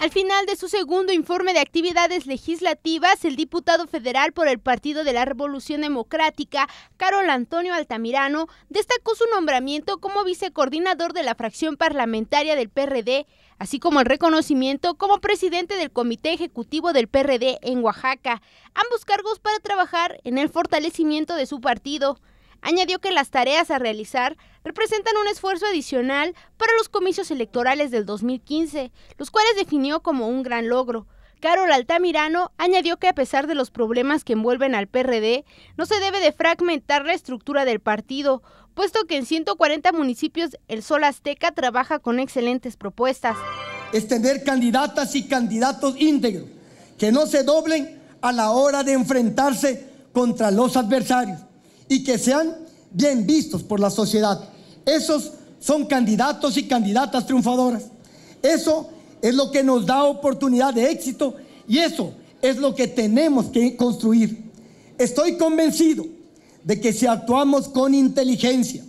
Al final de su segundo informe de actividades legislativas, el diputado federal por el Partido de la Revolución Democrática, Carol Antonio Altamirano, destacó su nombramiento como vicecoordinador de la fracción parlamentaria del PRD, así como el reconocimiento como presidente del Comité Ejecutivo del PRD en Oaxaca, ambos cargos para trabajar en el fortalecimiento de su partido. Añadió que las tareas a realizar representan un esfuerzo adicional para los comicios electorales del 2015, los cuales definió como un gran logro. Carol Altamirano añadió que a pesar de los problemas que envuelven al PRD, no se debe de fragmentar la estructura del partido, puesto que en 140 municipios el Sol Azteca trabaja con excelentes propuestas. Es tener candidatas y candidatos íntegros, que no se doblen a la hora de enfrentarse contra los adversarios y que sean bien vistos por la sociedad. Esos son candidatos y candidatas triunfadoras. Eso es lo que nos da oportunidad de éxito y eso es lo que tenemos que construir. Estoy convencido de que si actuamos con inteligencia,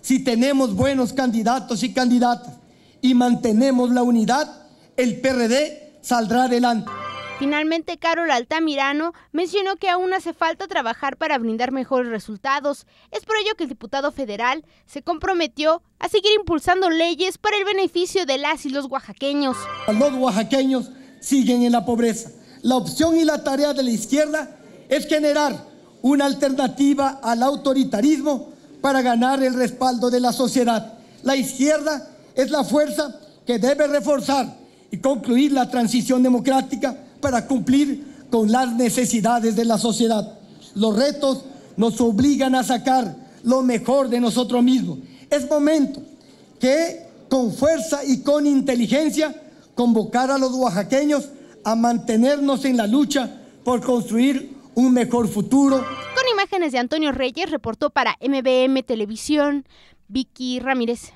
si tenemos buenos candidatos y candidatas y mantenemos la unidad, el PRD saldrá adelante. Finalmente, Carol Altamirano mencionó que aún hace falta trabajar para brindar mejores resultados. Es por ello que el diputado federal se comprometió a seguir impulsando leyes para el beneficio de las y los oaxaqueños. Los oaxaqueños siguen en la pobreza. La opción y la tarea de la izquierda es generar una alternativa al autoritarismo para ganar el respaldo de la sociedad. La izquierda es la fuerza que debe reforzar y concluir la transición democrática para cumplir con las necesidades de la sociedad. Los retos nos obligan a sacar lo mejor de nosotros mismos. Es momento que con fuerza y con inteligencia convocar a los oaxaqueños a mantenernos en la lucha por construir un mejor futuro. Con imágenes de Antonio Reyes, reportó para MBM Televisión, Vicky Ramírez.